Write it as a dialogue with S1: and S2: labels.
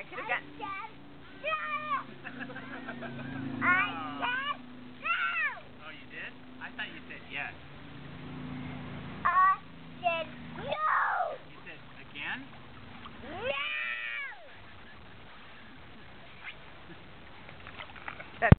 S1: I could have gotten...
S2: I said no!
S3: Oh, you did? I thought you said yes.